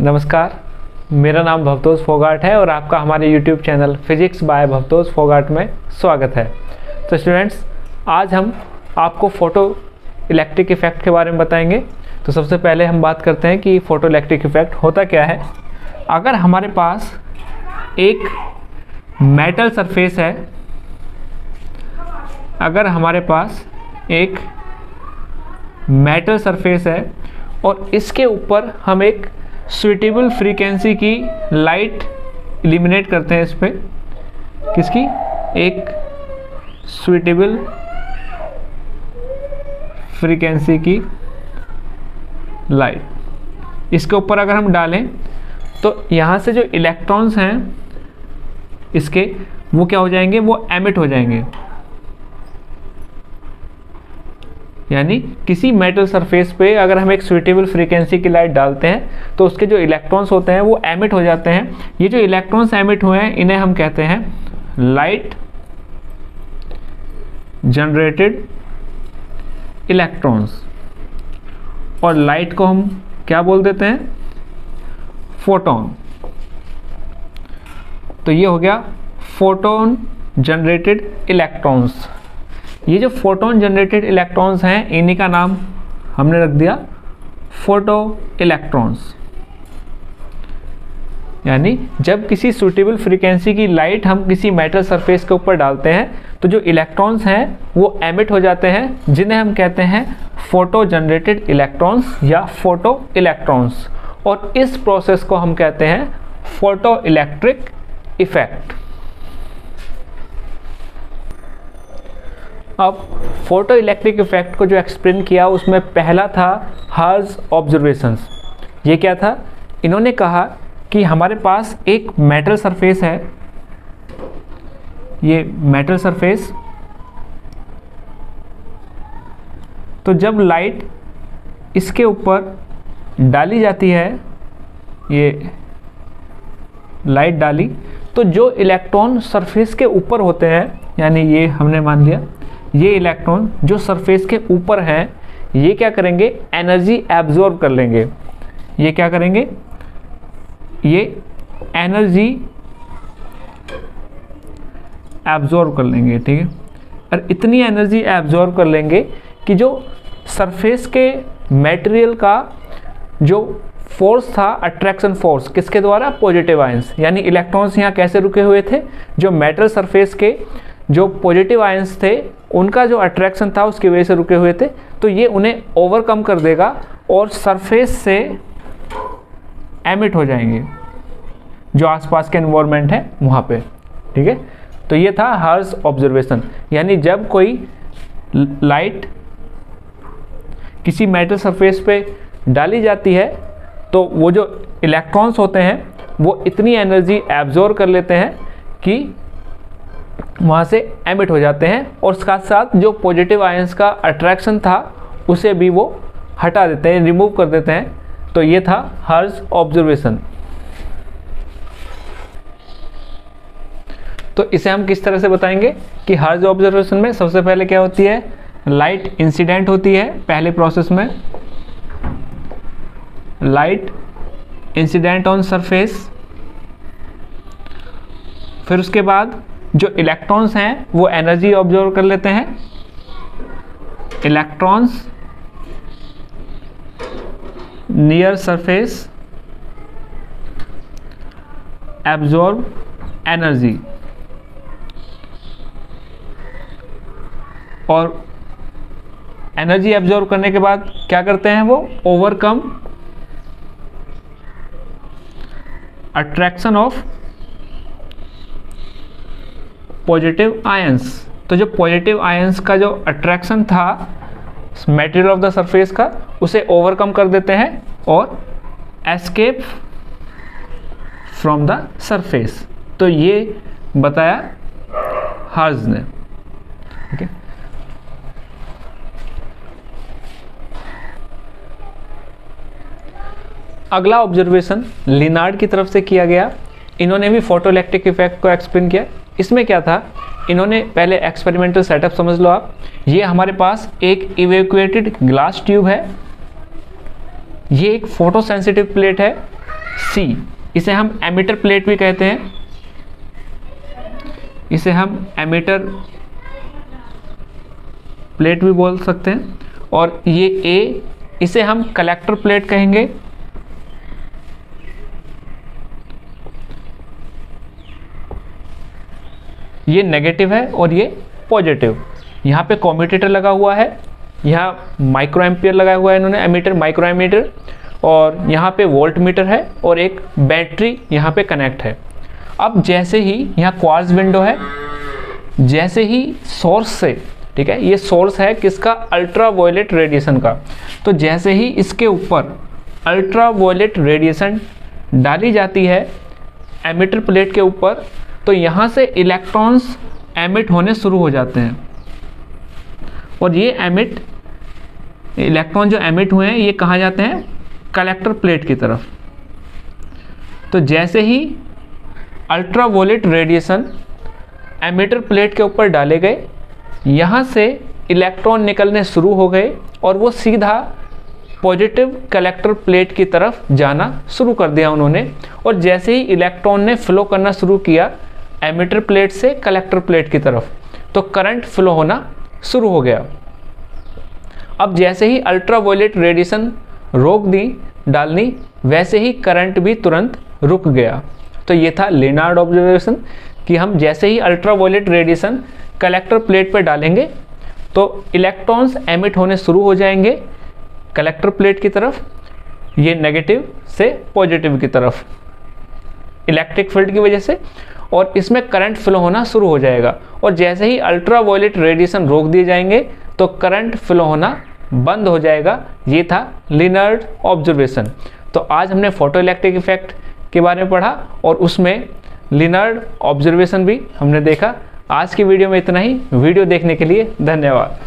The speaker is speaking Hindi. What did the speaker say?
नमस्कार, मेरा नाम भवतोष फोगाट है और आपका हमारे YouTube channel physics by Bhavtosh Phogat में स्वागत है। तो स्टूडेंट्स आज हम आपको फ़ोटो इलेक्ट्रिक इफ़ेक्ट के बारे में बताएँगे। तो सबसे पहले हम बात करते हैं कि फ़ोटो इलेक्ट्रिक इफ़ेक्ट होता क्या है। अगर हमारे पास एक मेटल सरफेस है, अगर हमारे पास एक मेटल सरफेस है और इसके ऊपर हम एक सुइटेबल फ्रीक्वेंसी की लाइट इलिमिनेट करते हैं इस पर किसकी? एक सुइटेबल फ्रीक्वेंसी की लाइट इसके ऊपर अगर हम डालें तो यहाँ से जो इलेक्ट्रॉन्स हैं, इसके, वो क्या हो जाएँगे? वो एमिट हो जाएँगे। यानी किसी मेटल सरफेस पे अगर हम एक सुइटेबल फ्रीक्वेंसी की लाइट डालते हैं तो उसके जो इलेक्ट्रॉन्स होते हैं, वो एमिट हो जाते हैं। ये जो इलेक्ट्रॉन्स एमिट हुए हैं, इन्हें हम कहते हैं लाइट जनरेटेड इलेक्ट्रॉन्स और लाइट को हम क्या बोल देते हैं? फोटोन तो ये हो गया फोटोन जनरेटेड इलेक्ट्रॉन्स ये जो फोटोन जनरेटेड इलेक्ट्रॉन्स हैं, इन्हीं का नाम हमने रख दिया फ़ोटो इलेक्ट्रॉन्स यानी जब किसी सुटेबल फ्रीक्वेंसी की लाइट हम किसी मेटल सरफेस के ऊपर डालते हैं तो जो इलेक्ट्रॉन्स हैं, वो एमिट हो जाते हैं, जिन्हें हम कहते हैं फ़ोटो जनरेटेड इलेक्ट्रॉन्स या फ़ोटो इलेक्ट्रॉन्स और इस प्रोसेस को हम कहते हैं फ़ोटो इलेक्ट्रिक इफ़ेक्ट अब फ़ोटो इलेक्ट्रिक इफ़ेक्ट को जो एक्सप्लेन किया, उसमें पहला था हर्ज ऑब्जर्वेशंस ये क्या था? इन्होंने कहा कि हमारे पास एक मेटल सरफेस है। ये मेटल सरफेस तो जब लाइट इसके ऊपर डाली जाती है, ये लाइट डाली तो जो इलेक्ट्रॉन सरफेस के ऊपर होते हैं, यानी ये हमने मान लिया ये इलेक्ट्रॉन जो सरफेस के ऊपर हैं, ये क्या करेंगे? एनर्जी एब्जॉर्ब कर लेंगे। ये क्या करेंगे? ये एनर्जी एब्जॉर्ब कर लेंगे, ठीक है? और इतनी एनर्जी एब्जॉर्ब कर लेंगे कि जो सरफेस के मटेरियल का जो फोर्स था अट्रैक्शन फोर्स किसके द्वारा? पॉजिटिव आयंस यानी इलेक्ट्रॉन्स यहाँ कैसे रुके हुए थे? जो मेटल सरफेस के जो पॉजिटिव आयंस थे उनका जो अट्रैक्शन था, उसकी वजह से रुके हुए थे। तो ये उन्हें ओवरकम कर देगा और सरफेस से एमिट हो जाएँगे। जो आसपास के इन्वायरमेंट है, वहाँ पे। ठीक है? तो ये था हर्स ऑब्जर्वेशन यानी जब कोई लाइट किसी मेटल सरफेस पे डाली जाती है तो वो जो इलेक्ट्रॉन्स होते हैं, वो इतनी एनर्जी एब्जॉर्व कर लेते हैं कि वहाँ से एमिट हो जाते हैं और साथ साथ जो पॉजिटिव आयंस का अट्रैक्शन था, उसे भी वो हटा देते हैं रिमूव कर देते हैं। तो ये था हर्ज ऑब्जर्वेशन तो इसे हम किस तरह से बताएँगे कि हर्ज ऑब्जर्वेशन में सबसे पहले क्या होती है? लाइट इंसिडेंट होती है पहले प्रोसेस में। लाइट इंसिडेंट ऑन सरफेस फिर उसके बाद जो इलेक्ट्रॉन्स हैं, वो एनर्जी ऑब्ज़र्व कर लेते हैं। Electrons near surface absorb energy और एनर्जी एब्जॉर्व करने के बाद क्या करते हैं वो? Overcome attraction of positive ions तो जो पॉजिटिव आयंस का जो अट्रैक्शन था मटेरियल ऑफ़ द सरफेस का, उसे ओवरकम कर देते हैं और एस्केप फ्रॉम द सरफेस तो ये बताया हार्ज ने। ठीक है अगला ऑब्जर्वेशन लिनार्ड की तरफ़ से किया गया। इन्होंने भी फ़ोटो इलेक्ट्रिक इफ़ेक्ट को एक्सप्लेन किया। इसमें क्या था? इन्होंने पहले एक्सपेरिमेंटल सेटअप समझ लो आप। ये हमारे पास एक इवेक्यूएटेड ग्लास ट्यूब है। ये एक फ़ोटो सेंसिटिव प्लेट है। सी इसे हम एमिटर प्लेट भी कहते हैं। इसे हम एमिटर प्लेट भी बोल सकते हैं। और ये ए इसे हम कलेक्टर प्लेट कहेंगे। ये नेगेटिव है और ये पॉजिटिव यहाँ पे कॉम्यूटेटर लगा हुआ है, यहाँ माइक्रो एम्पियर लगा हुआ है इन्होंने एमीटर माइक्रो एमीटर और यहाँ पे वोल्ट मीटर है और एक बैटरी यहाँ पे कनेक्ट है. अब जैसे ही यहाँ क्वार्ज विंडो है, जैसे ही सोर्स से, ठीक है, ये सोर्स है किसका? अल्ट्रा वायलेट रेडिएशन का. तो जैसे ही इसके ऊपर अल्ट्रा वायलेट रेडिएशन डाली जाती है एमिटर प्लेट के ऊपर तो यहाँ से इलेक्ट्रॉन्स एमिट होने शुरू हो जाते हैं। और ये एमिट इलेक्ट्रॉन जो एमिट हुए हैं, ये कहाँ जाते हैं? कलेक्टर प्लेट की तरफ़। तो जैसे ही ultra violet radiation emitter plate के ऊपर डाले गए, यहाँ से इलेक्ट्रॉन निकलने शुरू हो गए और वो सीधा पॉजिटिव कलेक्टर प्लेट की तरफ़ जाना शुरू कर दिया उन्होंने। और जैसे ही इलेक्ट्रॉन ने फ्लो करना शुरू किया एमिटर प्लेट से कलेक्टर प्लेट की तरफ़। तो करंट फ्लो होना शुरू हो गया। अब जैसे ही अल्ट्रा वायलेट रेडिएशन रोक दी, डालनी, वैसे ही करंट भी तुरंत रुक गया। तो ये था लेनार्ड ऑब्जर्वेशन कि हम जैसे ही ultra violet radiation collector plate पर डालेंगे तो इलेक्ट्रॉन्स एमिट होने शुरू हो जाएँगे कलेक्टर प्लेट की तरफ़, ये नेगेटिव से पॉजिटिव की तरफ़। इलेक्ट्रिक फ़ील्ड की वजह से। और इसमें करंट फ्लो होना शुरू हो जाएगा। और जैसे ही अल्ट्रा वायलेट रेडिएशन रोक दिए जाएँगे तो करंट फ्लो होना बंद हो जाएगा। ये था लिनर्ड ऑब्जर्वेशन तो आज हमने फ़ोटो इलेक्ट्रिक इफ़ेक्ट के बारे में पढ़ा और उसमें लिनर्ड ऑब्जर्वेशन भी हमने देखा। आज की वीडियो में इतना ही। वीडियो देखने के लिए धन्यवाद।